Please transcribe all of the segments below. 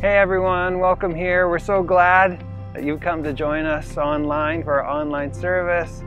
Hey everyone, welcome here. We're so glad that you've come to join us online for our online service.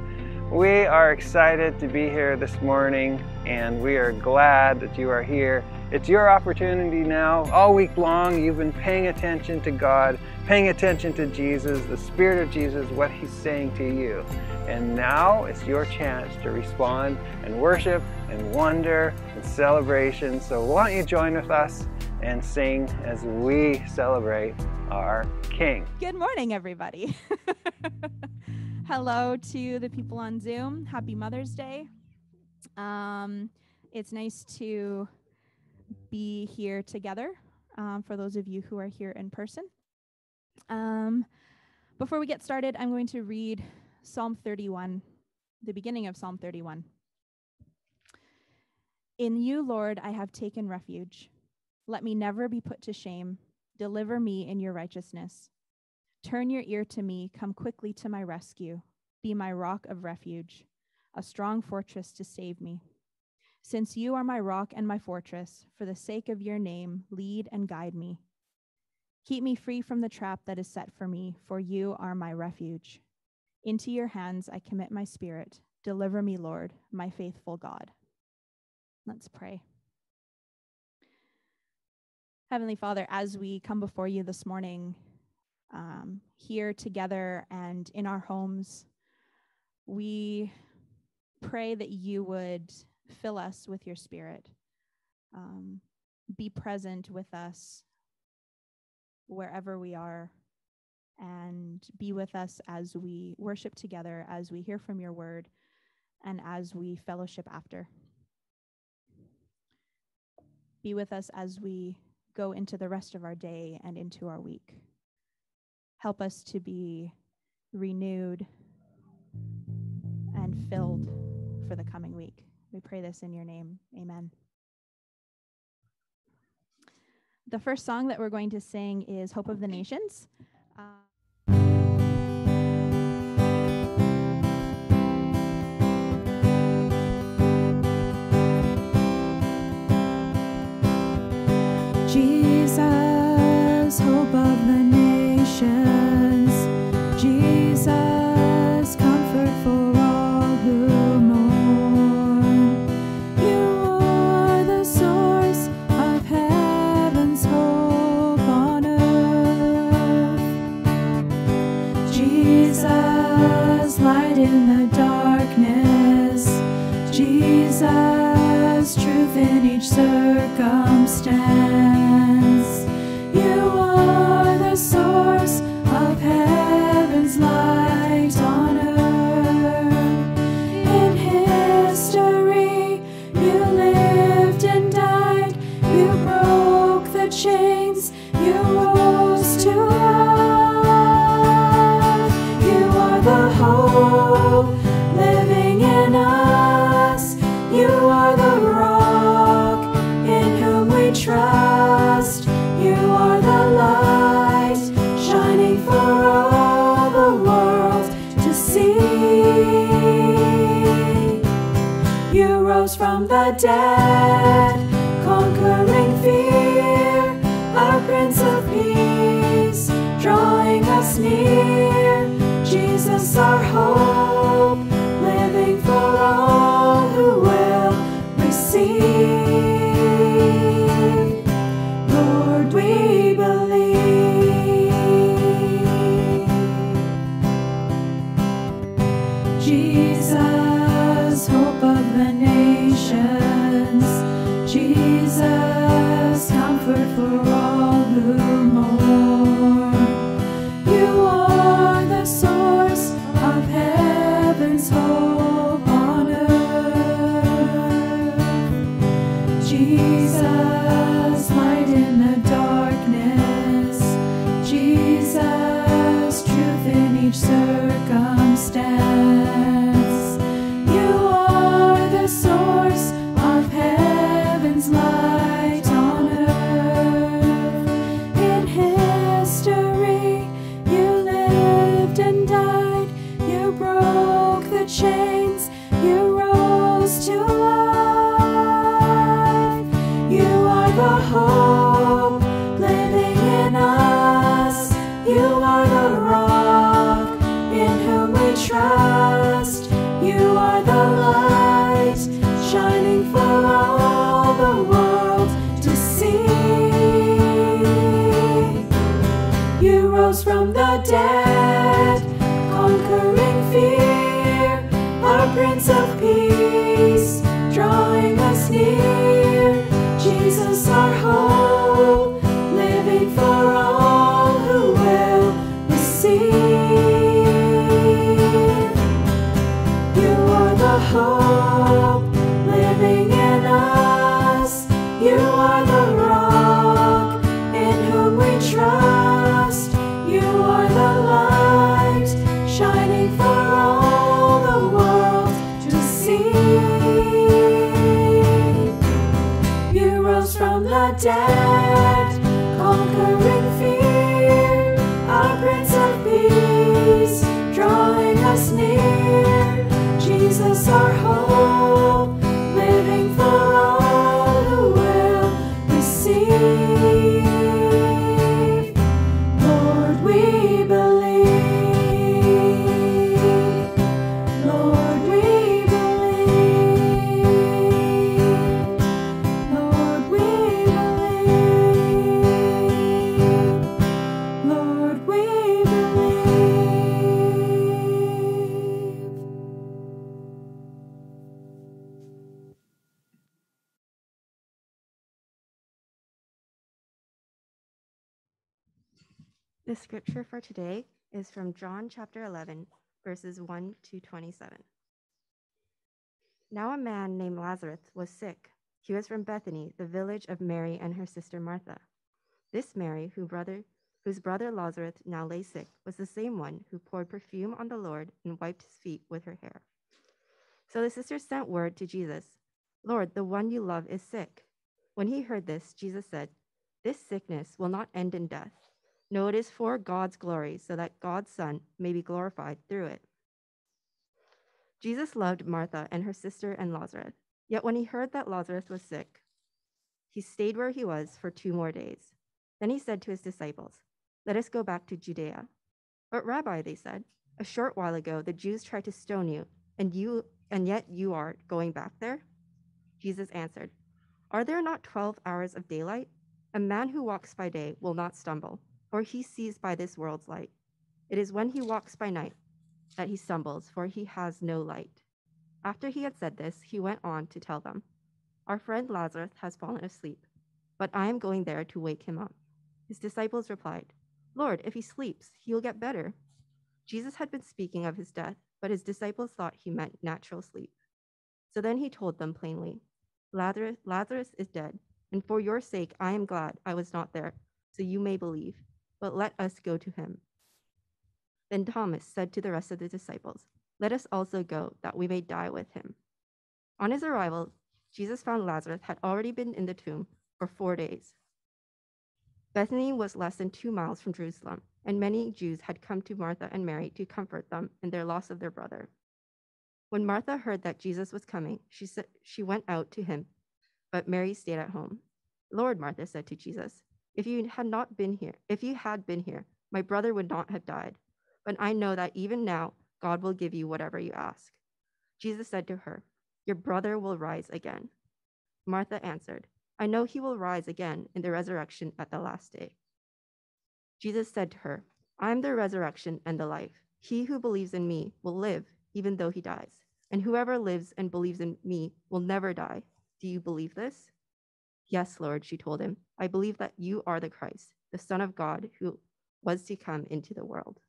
We are excited to be here this morning and we are glad that you are here. It's your opportunity now. All week long, you've been paying attention to God, paying attention to Jesus, the Spirit of Jesus, what He's saying to you. And now it's your chance to respond and worship and wonder and celebration. So why don't you join with us and sing as we celebrate our King? Good morning, everybody. Hello to the people on Zoom. Happy Mother's Day. Um, it's nice to be here together um, for those of you who are here in person. Um, before we get started, I'm going to read Psalm 31, the beginning of Psalm 31. In you, Lord, I have taken refuge. Let me never be put to shame. Deliver me in your righteousness. Turn your ear to me. Come quickly to my rescue. Be my rock of refuge, a strong fortress to save me. Since you are my rock and my fortress, for the sake of your name, lead and guide me. Keep me free from the trap that is set for me, for you are my refuge. Into your hands I commit my spirit. Deliver me, Lord, my faithful God. Let's pray. Heavenly Father, as we come before you this morning, um, here together and in our homes, we pray that you would fill us with your spirit. Um, be present with us wherever we are and be with us as we worship together, as we hear from your word, and as we fellowship after. Be with us as we go into the rest of our day and into our week. Help us to be renewed and filled for the coming week. We pray this in your name. Amen. The first song that we're going to sing is Hope of the Nations. Of the nations. The scripture for today is from John chapter 11, verses 1 to 27. Now a man named Lazarus was sick. He was from Bethany, the village of Mary and her sister Martha. This Mary, who brother, whose brother Lazarus now lay sick, was the same one who poured perfume on the Lord and wiped his feet with her hair. So the sisters sent word to Jesus Lord, the one you love is sick. When he heard this, Jesus said, This sickness will not end in death. No, it is for God's glory, so that God's Son may be glorified through it. Jesus loved Martha and her sister and Lazarus. Yet when he heard that Lazarus was sick, he stayed where he was for two more days. Then he said to his disciples, Let us go back to Judea. But Rabbi, they said, a short while ago the Jews tried to stone you, and you and yet you are going back there? Jesus answered, Are there not twelve hours of daylight? A man who walks by day will not stumble, for he sees by this world's light. It is when he walks by night that he stumbles, for he has no light. After he had said this, he went on to tell them, Our friend Lazarus has fallen asleep, but I am going there to wake him up. His disciples replied, Lord, if he sleeps, he will get better. Jesus had been speaking of his death, but his disciples thought he meant natural sleep. So then he told them plainly, Lazarus, Lazarus is dead, and for your sake I am glad I was not there, so you may believe. But let us go to him. Then Thomas said to the rest of the disciples, Let us also go, that we may die with him. On his arrival, Jesus found Lazarus had already been in the tomb for four days. Bethany was less than two miles from Jerusalem, and many Jews had come to Martha and Mary to comfort them in their loss of their brother. When Martha heard that Jesus was coming, she, said, she went out to him, but Mary stayed at home. Lord, Martha said to Jesus, if you had not been here, if you had been here, my brother would not have died. But I know that even now God will give you whatever you ask. Jesus said to her, Your brother will rise again. Martha answered, I know he will rise again in the resurrection at the last day. Jesus said to her, I am the resurrection and the life. He who believes in me will live even though he dies, and whoever lives and believes in me will never die. Do you believe this? Yes, Lord, she told him. I believe that you are the Christ, the Son of God who was to come into the world.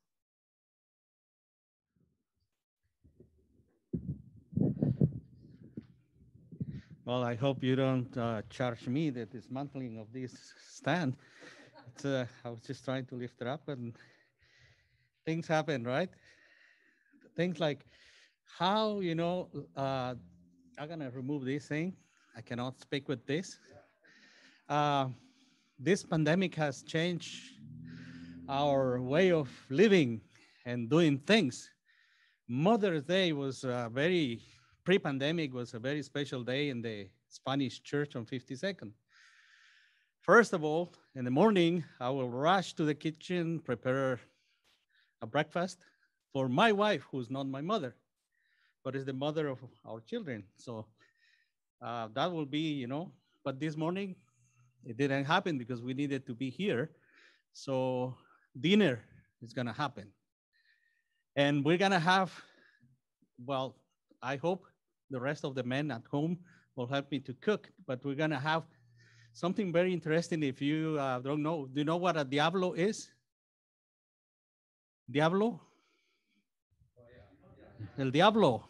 Well, I hope you don't uh, charge me the dismantling of this stand. Uh, I was just trying to lift it up and things happen, right? Things like how, you know, uh, I'm gonna remove this thing. I cannot speak with this. Uh, this pandemic has changed our way of living and doing things. Mother's Day was a very pre-pandemic was a very special day in the Spanish church on 52nd. First of all, in the morning, I will rush to the kitchen, prepare a breakfast for my wife, who's not my mother. but is the mother of our children. So uh, that will be, you know, but this morning it didn't happen because we needed to be here. So dinner is gonna happen. And we're gonna have, well, I hope the rest of the men at home will help me to cook, but we're gonna have something very interesting. If you uh, don't know, do you know what a diablo is? Diablo? El diablo,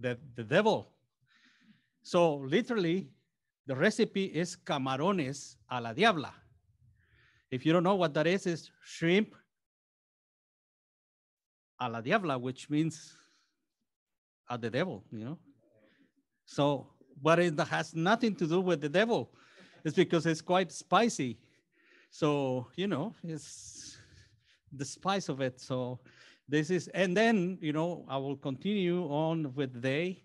the, the devil. So literally, the recipe is camarones a la diabla. If you don't know what that is, it's shrimp a la diabla, which means at the devil, you know. So, but it has nothing to do with the devil. It's because it's quite spicy. So, you know, it's the spice of it. So this is, and then, you know, I will continue on with the day.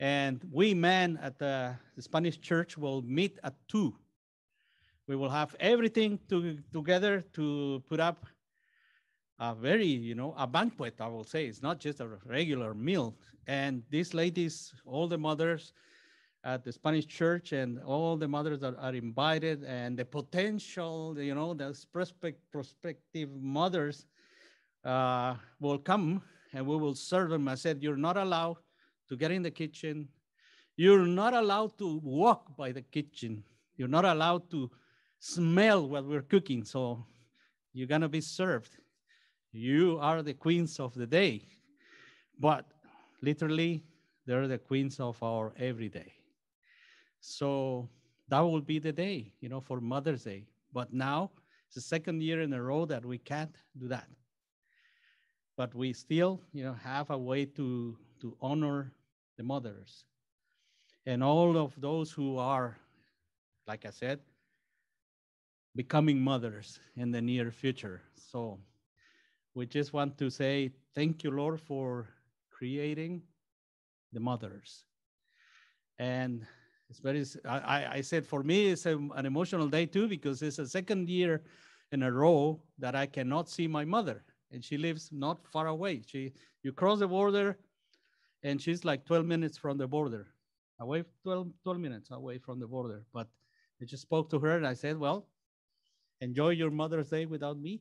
And we men at the, the Spanish church will meet at two. We will have everything to, together to put up a very, you know, a banquet, I will say. It's not just a regular meal. And these ladies, all the mothers at the Spanish church and all the mothers are, are invited and the potential, you know, the prospect, prospective mothers uh, will come and we will serve them. I said, you're not allowed to get in the kitchen. You're not allowed to walk by the kitchen. You're not allowed to smell what we're cooking. So you're going to be served. You are the queens of the day. But literally, they're the queens of our everyday. So that will be the day, you know, for Mother's Day. But now it's the second year in a row that we can't do that. But we still, you know, have a way to, to honor the mothers and all of those who are, like I said, becoming mothers in the near future. So we just want to say thank you, Lord, for creating the mothers. And it's very, I, I said for me, it's a, an emotional day too, because it's a second year in a row that I cannot see my mother. And she lives not far away. She, you cross the border and she's like 12 minutes from the border, away 12, 12 minutes away from the border. But I just spoke to her and I said, well, enjoy your Mother's Day without me.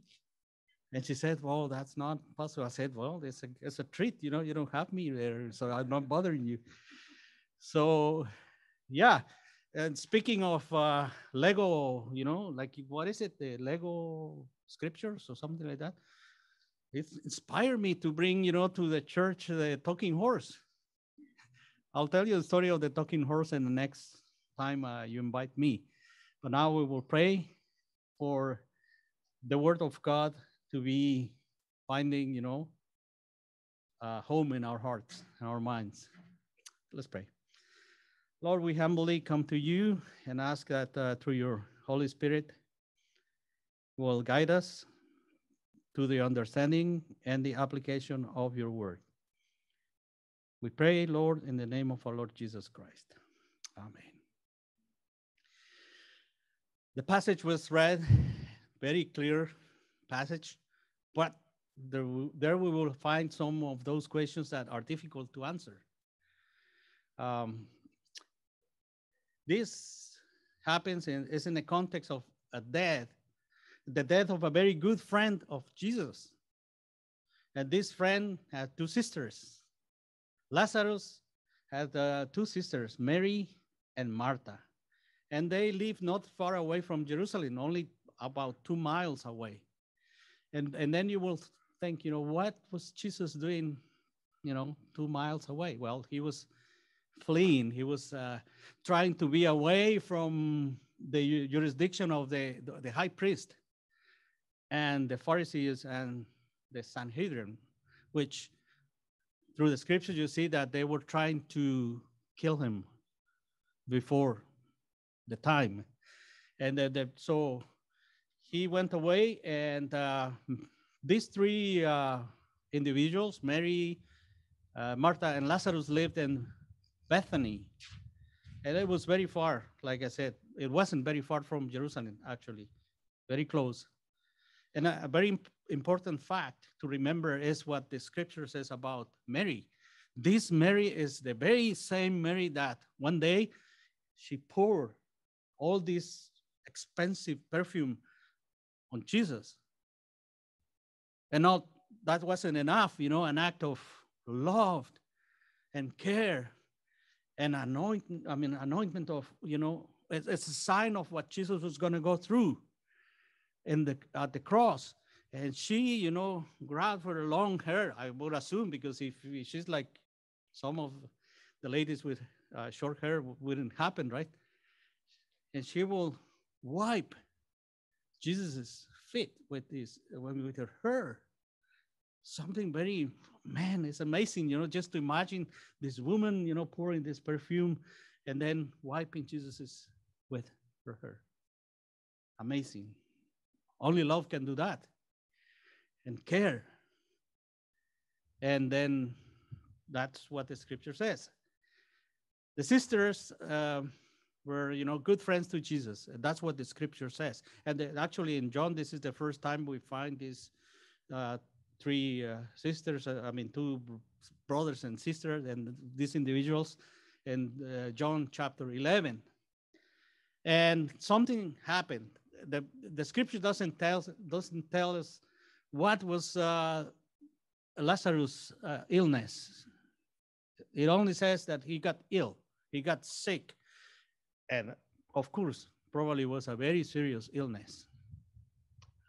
And she said, well, that's not possible. I said, well, it's a, it's a treat, you know, you don't have me there, so I'm not bothering you. So yeah. And speaking of uh, Lego, you know, like what is it, the Lego scriptures or something like that? It inspired me to bring, you know, to the church the talking horse. I'll tell you the story of the talking horse in the next time uh, you invite me. But now we will pray for the word of God to be finding, you know, home in our hearts and our minds. Let's pray. Lord, we humbly come to you and ask that uh, through your Holy Spirit will guide us to the understanding and the application of your word. We pray, Lord, in the name of our Lord Jesus Christ. Amen. The passage was read, very clear passage, but there, there we will find some of those questions that are difficult to answer. Um, this happens and is in the context of a death, the death of a very good friend of Jesus. And this friend had two sisters. Lazarus had uh, two sisters, Mary and Martha. And they lived not far away from Jerusalem, only about two miles away. And, and then you will think, you know, what was Jesus doing, you know, two miles away? Well, he was fleeing. He was uh, trying to be away from the jurisdiction of the, the, the, high priest and the Pharisees and the Sanhedrin, which through the scriptures you see that they were trying to kill him before the time. And the, the, so he went away, and uh, these three uh, individuals, Mary, uh, Martha, and Lazarus, lived in Bethany. And it was very far, like I said, it wasn't very far from Jerusalem, actually, very close. And a, a very imp- important fact to remember is what the scripture says about Mary. This Mary is the very same Mary that one day she poured all this expensive perfume on Jesus. And not that wasn't enough, you know, an act of love and care and anointing, I mean, anointment of, you know, it's, it's a sign of what Jesus was going to go through in the at the cross. And she, you know, grabbed for her long hair, I would assume, because if she's like some of the ladies with uh, short hair wouldn't happen, right? And she will wipe Jesus's feet with this, with her hair. Something very, man, it's amazing, you know, just to imagine this woman, you know, pouring this perfume and then wiping Jesus's with her hair. Amazing. Only love can do that and care. And then that's what the scripture says. The sisters uh, were, you know, good friends to Jesus. That's what the scripture says. And the, actually, in John, this is the first time we find these uh, three uh, sisters. uh, I mean, two brothers and sisters, and these individuals in uh, John chapter 11. And something happened. The, the scripture doesn't tell doesn't tell us what was uh, Lazarus' uh, illness. It only says that he got ill, he got sick, and of course, probably was a very serious illness.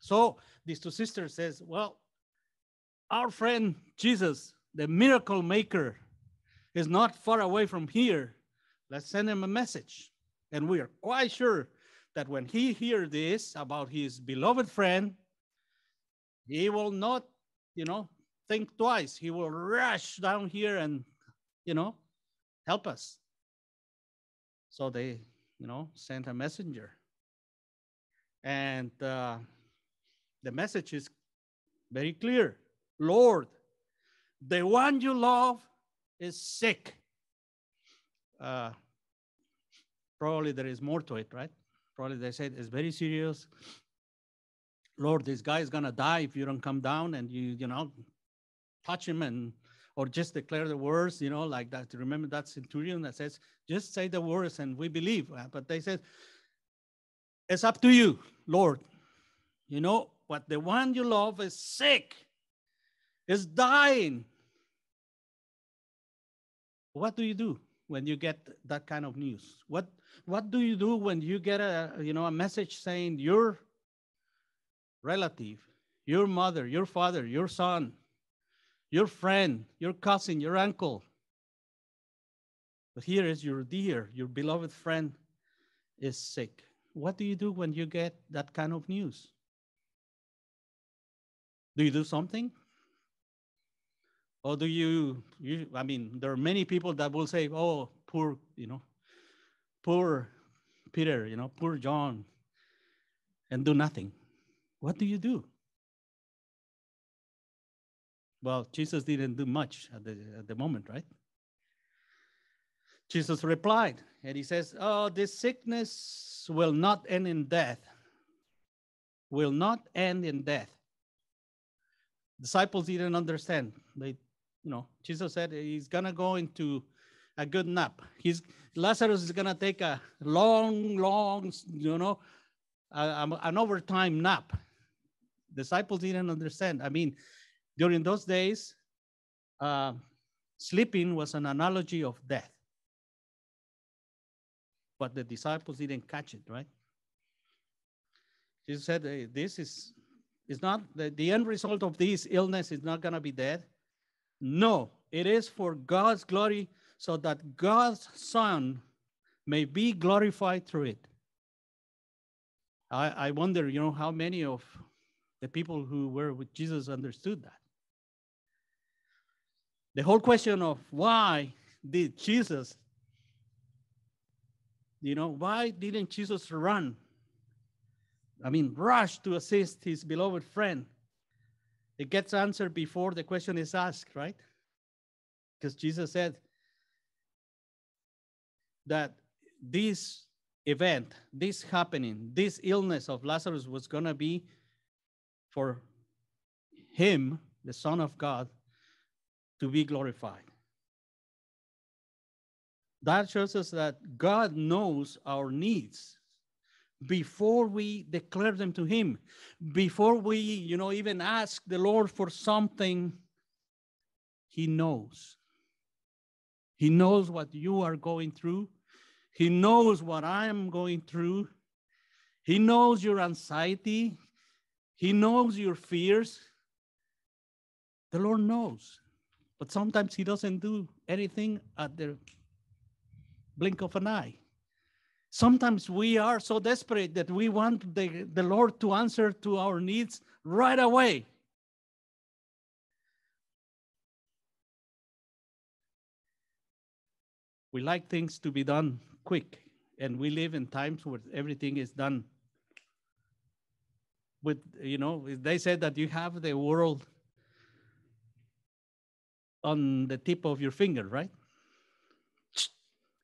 So these two sisters says, "Well, our friend Jesus, the miracle maker, is not far away from here. Let's send him a message." And we are quite sure that when he hears this about his beloved friend, he will not, you know, think twice. He will rush down here and, you know, help us. So they, you know, sent a messenger. And uh, the message is very clear Lord, the one you love is sick. Uh, probably there is more to it, right? Probably they said it's very serious. Lord, this guy is gonna die if you don't come down and you, you know, touch him and or just declare the words, you know, like that. Remember that centurion that says, just say the words and we believe. Uh, But they said, it's up to you, Lord. You know, what the one you love is sick, is dying. What do you do when you get that kind of news? What what do you do when you get a you know a message saying your relative, your mother, your father, your son, your friend, your cousin, your uncle. But here is your dear, your beloved friend is sick. What do you do when you get that kind of news? Do you do something? Or do you, you I mean, there are many people that will say, oh, poor, you know, poor Peter, you know, poor John, and do nothing. What do you do? Well, Jesus didn't do much at the, at the moment, right? Jesus replied, and he says, Oh, this sickness will not end in death. Will not end in death. Disciples didn't understand. They, you know, Jesus said he's gonna go into a good nap. He's Lazarus is gonna take a long, long, you know, an overtime nap. Disciples didn't understand. I mean, during those days, uh, sleeping was an analogy of death. But the disciples didn't catch it, right? Jesus said, "Hey, This is, is not the, the end result of this illness is not going to be death. No, it is for God's glory so that God's Son may be glorified through it. I, I wonder, you know, how many of the people who were with Jesus understood that. The whole question of why did Jesus, you know, why didn't Jesus run? I mean, rush to assist his beloved friend. It gets answered before the question is asked, right? Because Jesus said that this event, this happening, this illness of Lazarus was going to be for him, the Son of God, to be glorified. That shows us that God knows our needs before we declare them to him before we you know even ask the lord for something he knows. He knows what you are going through. He knows what i am going through. He knows your anxiety. He knows your fears. The lord knows. But sometimes he doesn't do anything at the blink of an eye Sometimes we are so desperate that we want the, the Lord to answer to our needs right away. We like things to be done quick, and we live in times where everything is done with, you know, they said that you have the world on the tip of your finger, right?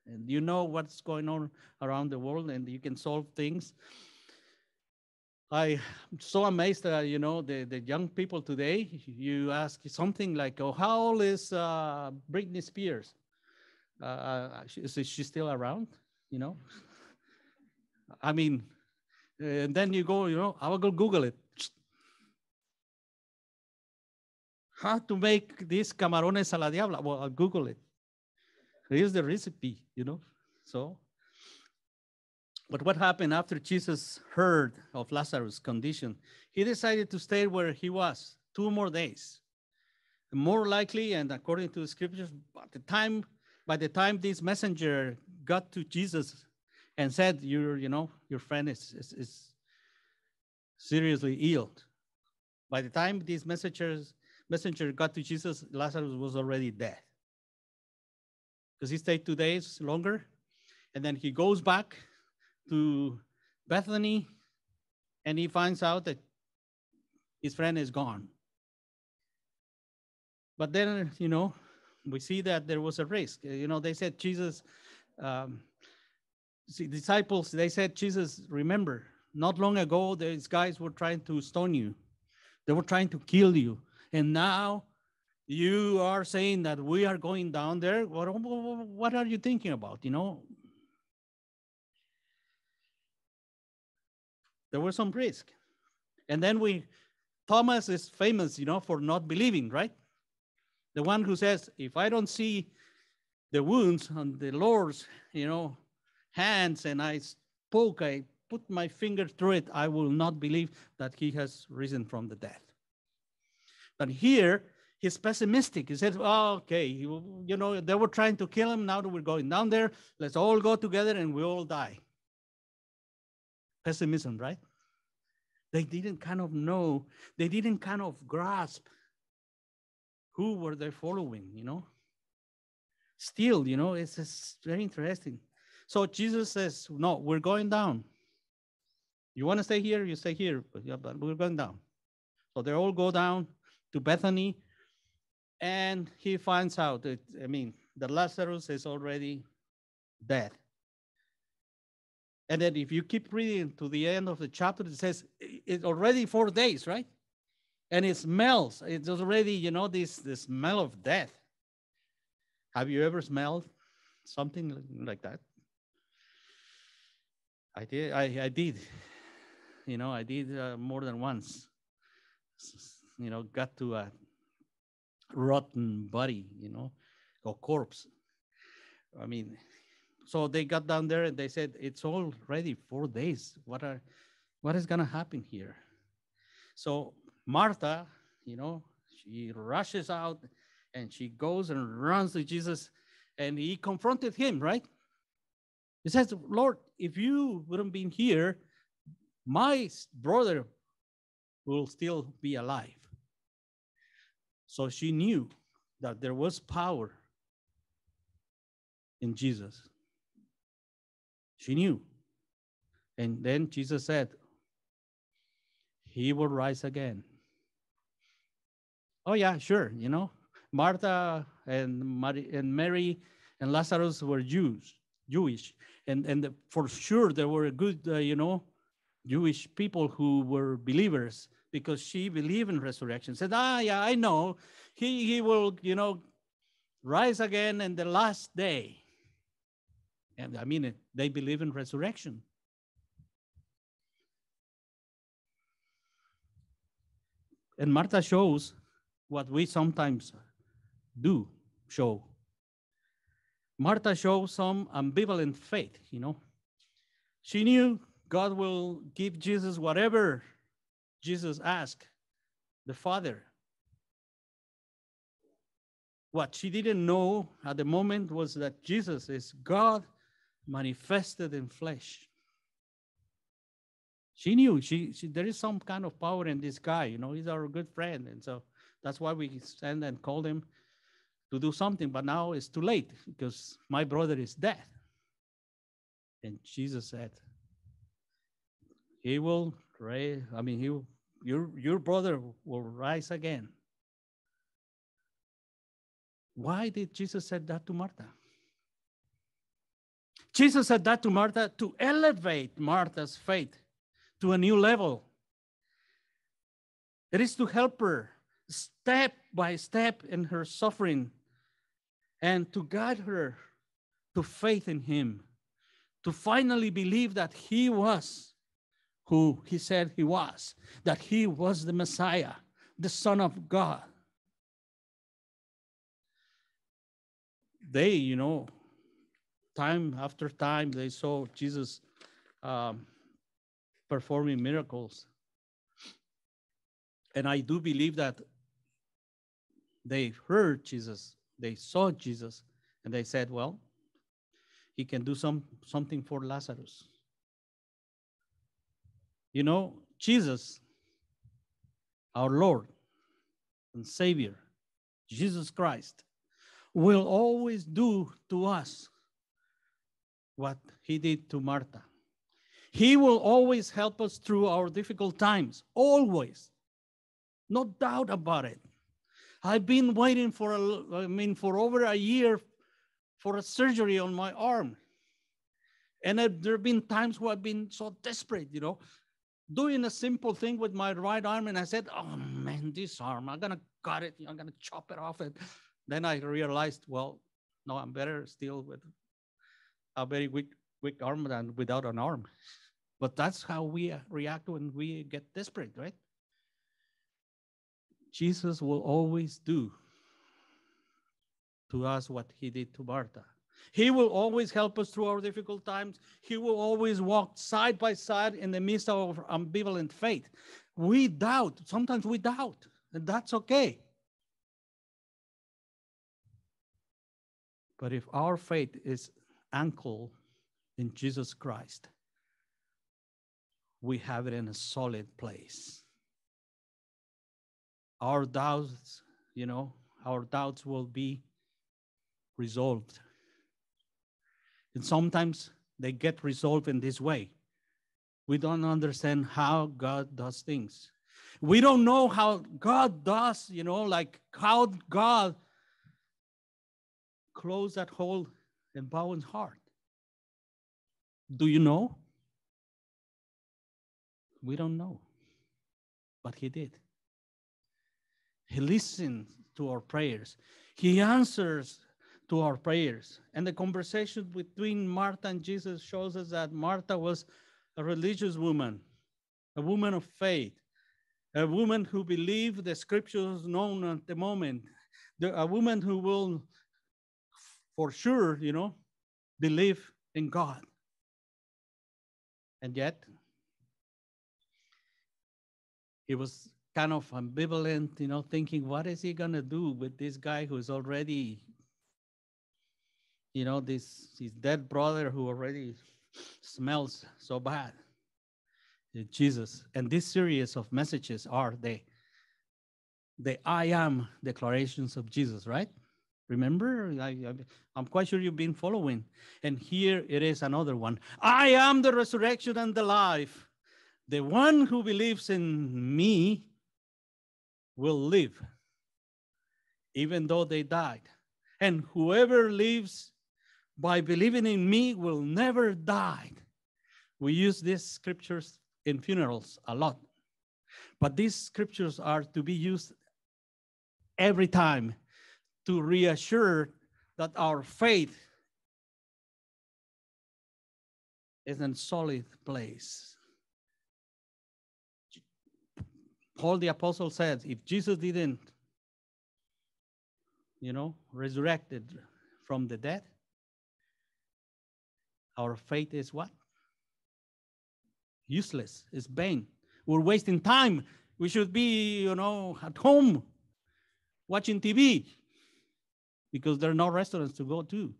And you know what's going on around the world and you can solve things. I'm so amazed that you know the, the young people today you ask something like oh how old is uh, britney spears? Uh, uh is she still around? You know? I mean and then you go you know i will go google it. How to make these camarones a la diabla? Well i'll google it Here's the recipe, you know. So, but what happened after Jesus heard of Lazarus' condition? He decided to stay where he was two more days. More likely, and according to the scriptures, by the time by the time this messenger got to Jesus and said, "Your, you know, your friend is, is, is seriously ill," by the time these messengers messenger got to Jesus, Lazarus was already dead because he stayed two days longer. And then he goes back to Bethany and he finds out that his friend is gone. But then, you know, we see that there was a risk. You know, they said Jesus, um, see, disciples, they said, Jesus, remember, not long ago, these guys were trying to stone you, they were trying to kill you. And now you are saying that we are going down there. What, what are you thinking about? You know, there was some risk. And then we, Thomas is famous, you know, for not believing, right? The one who says, if I don't see the wounds on the Lord's, you know, hands and I spoke, I put my finger through it, I will not believe that he has risen from the dead. But here, he's pessimistic. He said, oh, okay, you, you know, they were trying to kill him. Now that we're going down there, let's all go together and we all die. Pessimism, right? They didn't kind of know, they didn't kind of grasp who were they following, you know? Still, you know, it's, it's very interesting. So Jesus says, no, we're going down. You want to stay here? You stay here, but, yeah, but we're going down. So they all go down to Bethany and he finds out that, I mean, the Lazarus is already dead. And then if you keep reading to the end of the chapter, it says it's already four days, right? And it smells. It's already, you know, this, this smell of death. Have you ever smelled something like that? I did. I, I did. You know, I did uh, more than once. You know, got to a rotten body, you know, or corpse. I mean, so they got down there and they said, it's already four days. What are, what is gonna happen here? So Martha, you know, she rushes out and she goes and runs to Jesus and he confronted him, right? He says, Lord, if you wouldn't been here, my brother will still be alive. So she knew that there was power in Jesus. She knew. And then Jesus said, He will rise again. Oh, yeah, sure. You know, Martha and Mary and, Mary and Lazarus were Jews, Jewish. And, and for sure, there were good, uh, you know, Jewish people who were believers. Because she believed in resurrection. Said, ah, yeah, I know. He, he will, you know, rise again in the last day. And I mean, they believe in resurrection. And Martha shows what we sometimes do show. Martha shows some ambivalent faith, you know. She knew God will give Jesus whatever Jesus asked the Father. What she didn't know at the moment was that Jesus is God manifested in flesh. She knew she, she there is some kind of power in this guy, you know, he's our good friend. And so that's why we send and call him to do something, but now it's too late because my brother is dead. And Jesus said, He will raise, I mean, he, your, your brother will rise again. Why did Jesus say that to Martha? Jesus said that to Martha to elevate Martha's faith to a new level. It is to help her step by step in her suffering and to guide her to faith in Him, to finally believe that He was who He said He was, that He was the Messiah, the Son of God. They, you know, time after time, they saw Jesus um, performing miracles. And I do believe that they heard Jesus, they saw Jesus, and they said, well, he can do some, something for Lazarus. You know, Jesus, our Lord and Savior, Jesus Christ, will always do to us what he did to Martha. He will always help us through our difficult times, always. No doubt about it. I've been waiting for, a, I mean, for over a year for a surgery on my arm. And there have been times where I've been so desperate, you know, doing a simple thing with my right arm. And I said, oh man, this arm, I'm to cut it. I'm to chop it off. And then I realized, well, no, I'm better still with a very weak, weak arm than without an arm. But that's how we uh, react when we get desperate, right? Jesus will always do to us what he did to Martha. He will always help us through our difficult times. He will always walk side by side in the midst of our ambivalent faith. We doubt, sometimes we doubt, and that's okay. But if our faith is anchored in Jesus Christ, we have it in a solid place. Our doubts, you know, our doubts will be resolved. And sometimes they get resolved in this way. We don't understand how God does things. We don't know how God does, you know, like how God closed that hole in Bowen's heart. Do you know? We don't know, but He did. He listens to our prayers, He answers to our prayers. And the conversation between Martha and Jesus shows us that Martha was a religious woman, a woman of faith, a woman who believed the scriptures known at the moment, the, a woman who will, for sure, you know, believe in God. And yet, he was kind of ambivalent, you know, thinking, what is he going to do with this guy who's already, you know, this his dead brother who already smells so bad? Jesus. And this series of messages are the, the I am declarations of Jesus, right? Remember, I, am quite sure you've been following. And here it is another one I am the resurrection and the life. The one who believes in me will live, even though they died. And whoever lives by believing in me will never die. We use these scriptures in funerals a lot. But these scriptures are to be used every time to reassure that our faith is in solid place. Paul the apostle said, if Jesus didn't, you know, resurrected from the dead, our faith is what? Useless. It's vain. We're wasting time. We should be, you know, at home watching TV because there are no restaurants to go to.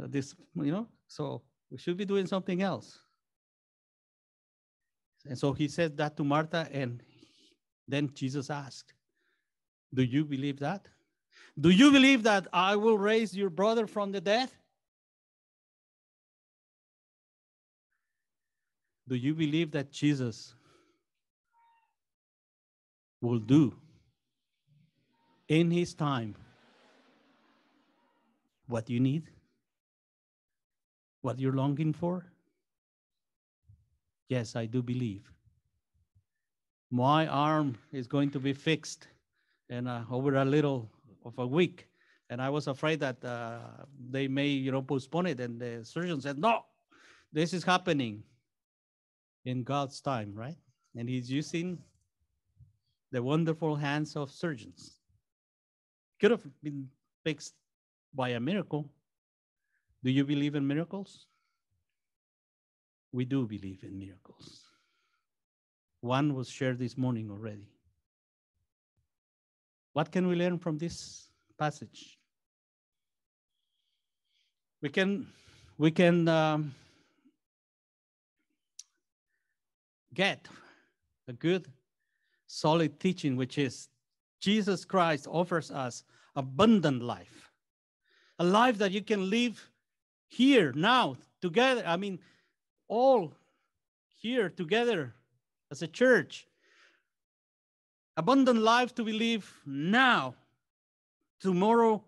Uh, this, you know, so we should be doing something else. And so he said that to Martha, and then Jesus asked, Do you believe that? Do you believe that I will raise your brother from the dead? Do you believe that Jesus will do in his time what you need? What you're longing for? Yes, I do believe. My arm is going to be fixed and over a little of a week. And I was afraid that uh, they may, you know, postpone it. And the surgeon said, no, this is happening in God's time, right? And he's using the wonderful hands of surgeons. Could have been fixed by a miracle. Do you believe in miracles? We do believe in miracles. One was shared this morning already. What can we learn from this passage? We can we can um, get a good, solid teaching, which is Jesus Christ offers us abundant life, a life that you can live here, now, together. I mean, all here together as a church. Abundant life to believe now, tomorrow,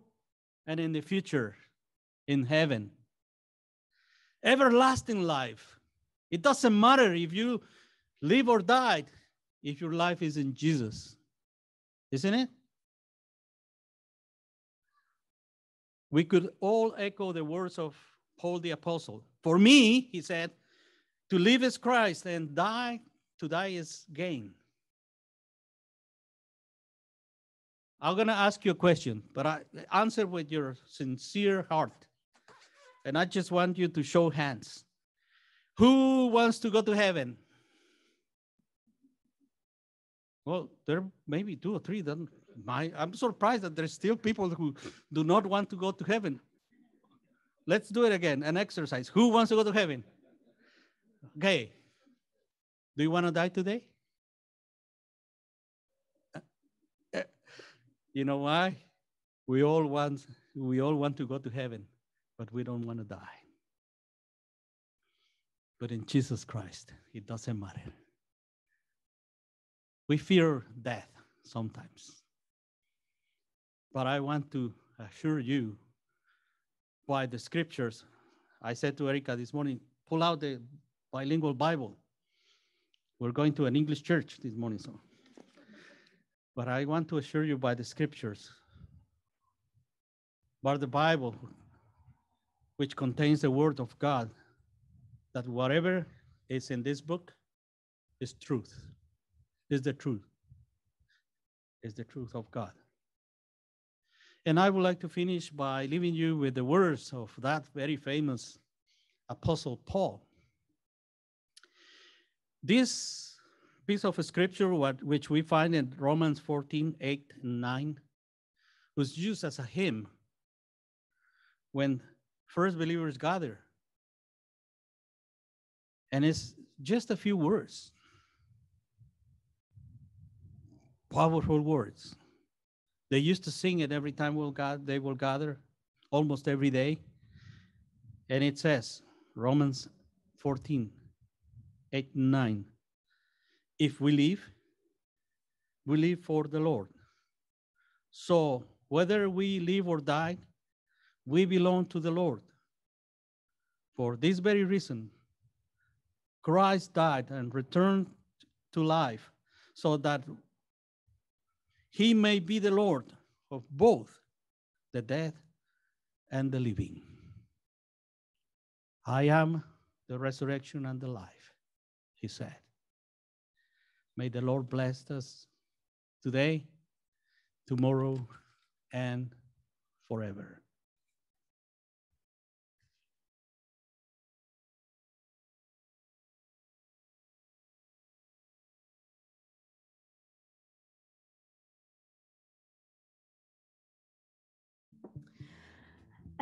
and in the future in heaven. Everlasting life. It doesn't matter if you live or die if your life is in Jesus, isn't it? We could all echo the words of Paul the Apostle. For me, he said, to live is Christ and die, to die is gain. I'm going to ask you a question, but I answer with your sincere heart. And I just want you to show hands. Who wants to go to heaven? Well, there may be two or three. Then my, I'm surprised that there's still people who do not want to go to heaven. Let's do it again, an exercise. Who wants to go to heaven? Okay. Do you want to die today? Uh, eh, you know why? We all want we all want to go to heaven, but we don't want to die. But in Jesus Christ, it doesn't matter. We fear death sometimes. But I want to assure you by the scriptures. I said to Erica this morning, pull out the bilingual Bible. We're going to an English church this morning, so. But I want to assure you by the scriptures, by the Bible, which contains the word of God, that whatever is in this book is truth is the truth, is the truth of God. And I would like to finish by leaving you with the words of that very famous Apostle Paul. This piece of scripture, what, which we find in Romans 14, 8, and 9, was used as a hymn when first believers gather. And it's just a few words. Powerful words. They used to sing it every time we'll God, they will gather, almost every day. And it says, Romans 14, 8 9. If we live, we live for the Lord. So whether we live or die, we belong to the Lord. For this very reason, Christ died and returned to life so that he may be the Lord of both the dead and the living. I am the resurrection and the life, he said. May the Lord bless us today, tomorrow, and forever.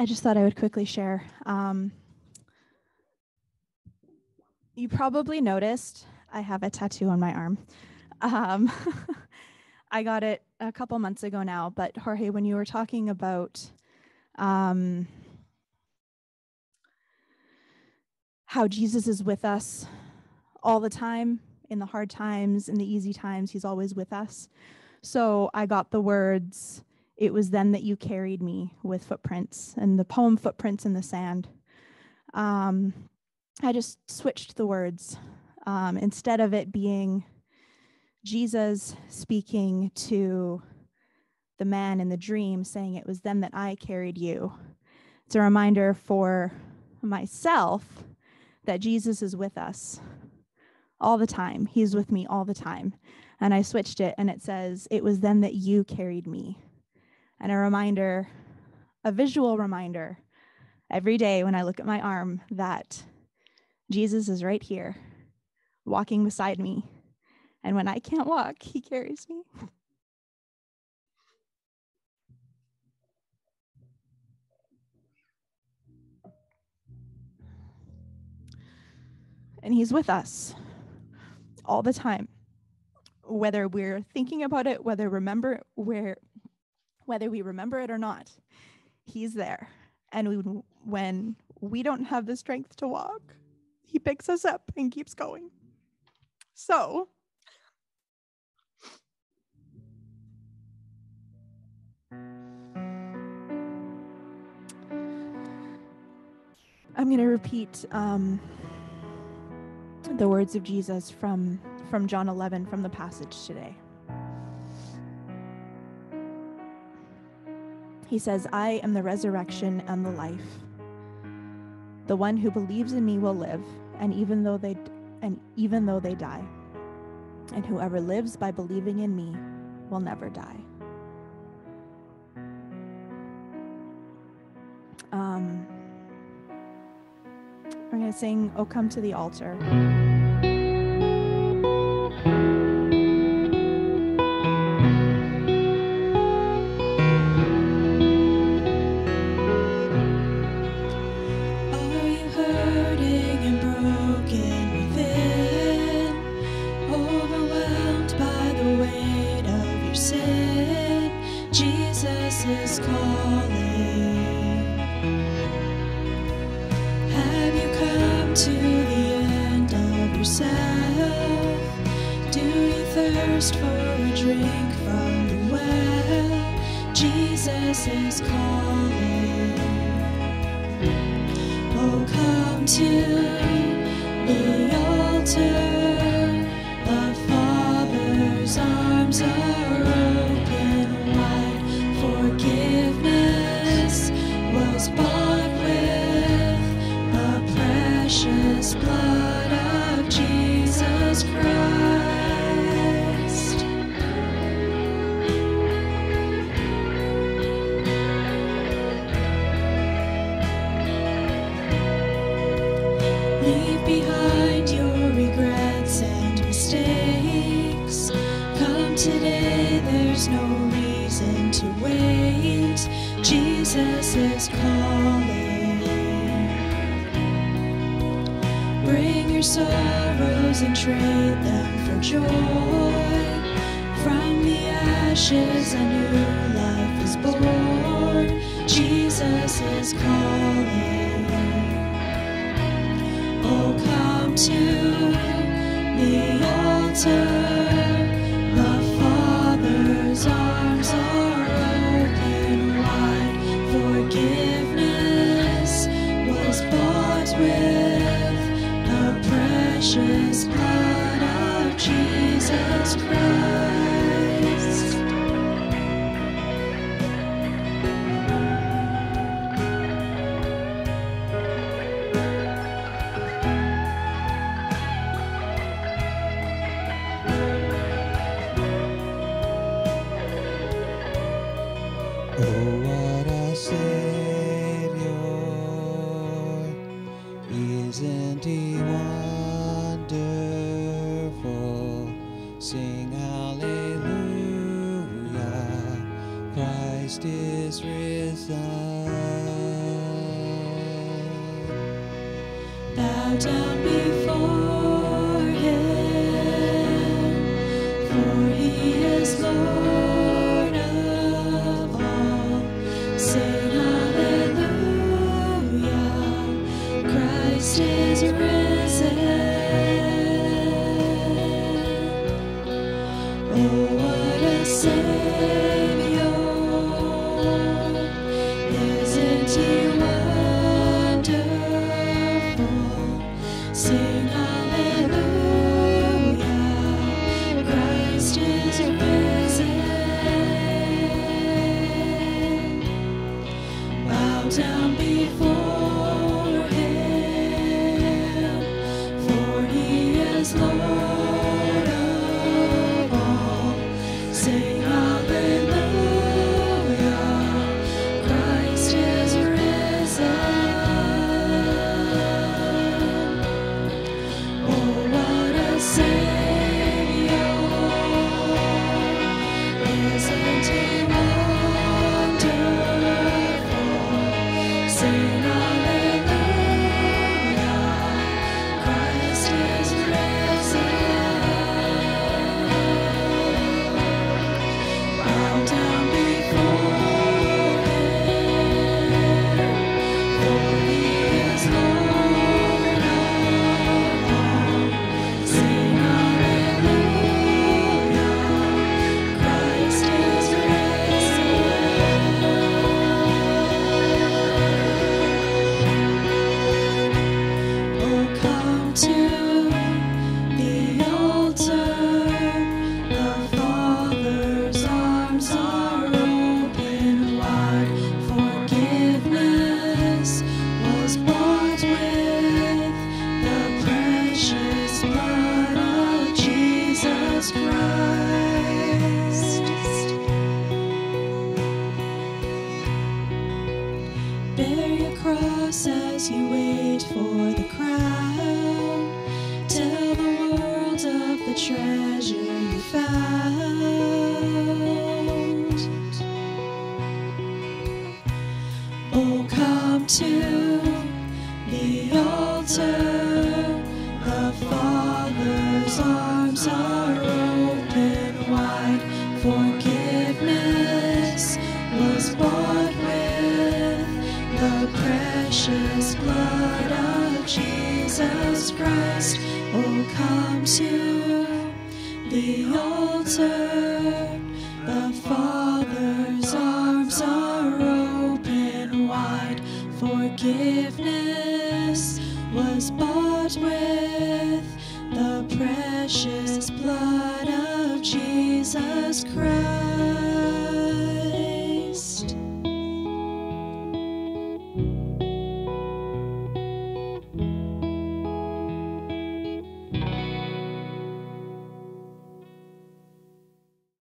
I just thought I would quickly share. Um, you probably noticed I have a tattoo on my arm. Um, I got it a couple months ago now, but Jorge, when you were talking about um, how Jesus is with us all the time, in the hard times, in the easy times, he's always with us. So I got the words, it was then that you carried me with footprints and the poem Footprints in the Sand. Um, I just switched the words. Um, instead of it being Jesus speaking to the man in the dream, saying it was then that I carried you, it's a reminder for myself that Jesus is with us all the time. He's with me all the time. And I switched it and it says, It was then that you carried me and a reminder, a visual reminder every day when I look at my arm that Jesus is right here, walking beside me. And when I can't walk, he carries me. And he's with us all the time, whether we're thinking about it, whether remember where whether we remember it or not, He's there. And when we don't have the strength to walk, He picks us up and keeps going. So, I'm going to repeat um, the words of Jesus from, from John 11 from the passage today. He says, I am the resurrection and the life. The one who believes in me will live, and even though they and even though they die. And whoever lives by believing in me will never die. Um, we're going to sing, Oh Come to the Altar. Thirst for a drink from the well? Jesus is calling. Oh, come to the altar. The Father's arms are Jesus is calling. Bring your sorrows and trade them for joy. From the ashes, a new life is born. Jesus is calling. Oh, come to the altar. Precious blood of Jesus Christ.